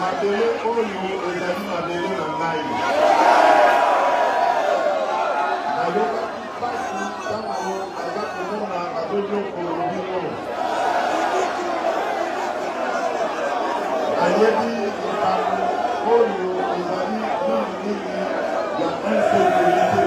mabele oyo ezali mabele na ngai nayokaki mpasi ntango aza komona azonyokolo bino ayebi likambo oyo ezali mingimingi ya insécurité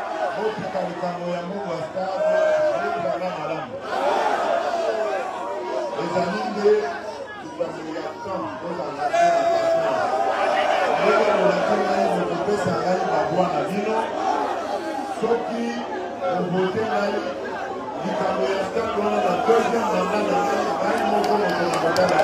Botika likambo ya mungwa stade ezala malamu. Ezali nde likambo ya temps ozala ndenge molaki ngai mokopesa ngai babwa na bino soki mobote ngai likambo ya stade wana na deuxième mandat na ngai ngai moko moto na kotala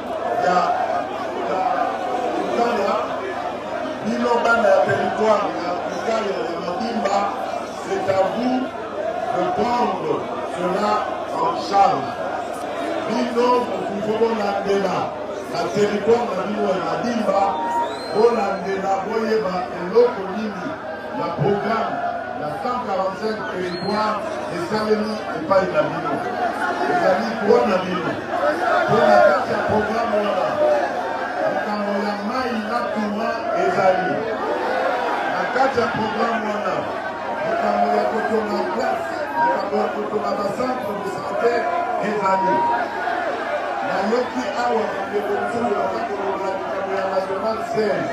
ya kutana bino bana ya territoire ya kutana ya mabimba c'est à vous de prendre cela en charge bino bokufi bolandela na territoire na bino ya mabimba bolandela boyeba eloko nini ya programme ya 145 territoire esalemi epai na bino ezali kuona bino mpo na kati ya programme wana likambo ya mai na tuma ezali na kati ya programme wana likambo ya kotonga place likambo ya kotonga bacentre de santé ezali nayoki awa bandeko mosusu baza kolobela likambo ya national 16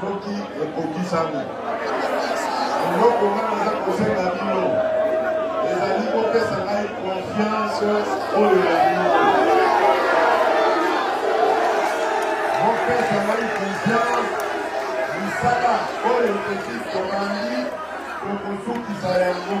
soki ekokisami eloko nga naza kosenga bino ezali kopesa ngai konfiance oyo ya bino bopesa ngai konfiance misala oyo epesi tobandi kokosukisa yango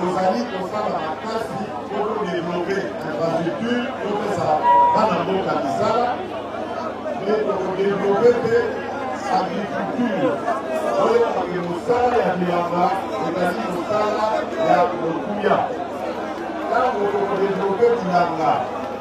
tozali kosala makasi po todevelope infrastructure topesa bana mboka misala mpe tokodevelope mpe agriculture oyo kange mosala ya bilanga ezali mosala ya motuya ntango tokodevelope bilanga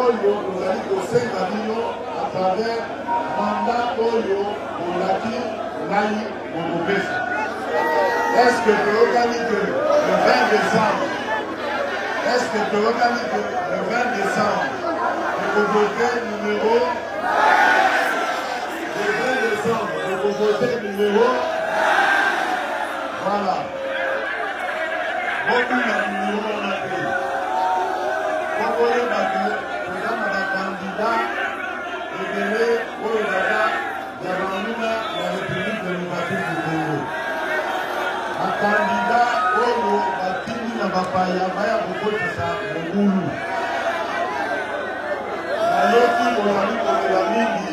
oyo tozali kosenga bino a travers manda oyo olaki ngai bokopesa est ce que toyokani ke le 20 décembre est ce que toyokani ke le 20 décembre ekovote numero le 20 décembre ekovote numero voilà bobina numero wana te bokoyeba ke toza na bakandida ebele oyo baza ya banguna ya république démocratique du congo bakandida oyo batindi na bapaya baya kokotisa mobulu nayoki bozali kolela mingi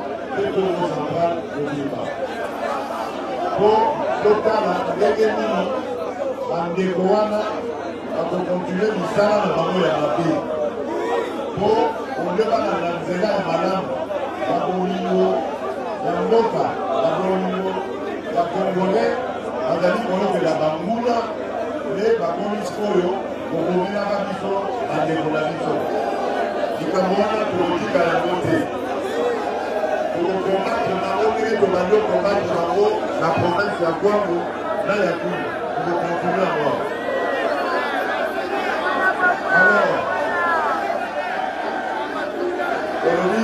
po totala ndenge nini bandeko wana bakokontinue misala na bango ya mabe po olie balanda nzela ya malamu ya bolingo ya mboka ya bolingo ya kongole bazali kolobela banguna nde bakomi sikoyo bokomelaka biso bandeko na biso likambo wana tokotika yango te tokokombatre bango ndenge tobandi okombatre bango na province ya kwango na ya kulu tokokontinue yango alors olobi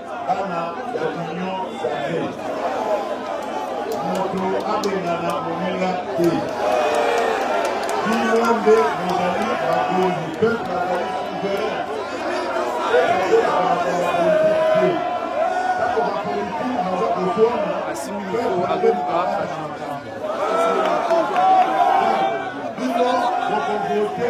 bana ya union sacre moto abengana moninga te bino nde bozali bakonzi peuple azali souverain asimbi mikro aluka bino bokovote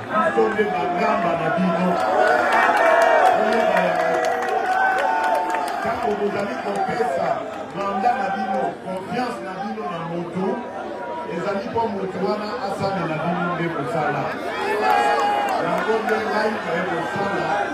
biso nde mangamba na bino oyeba yango ntango bozali kopesa manda na bino konfiance na bino na moto ezali mpo moto wana asalela bino nde kosala yango nde ngai naye kosala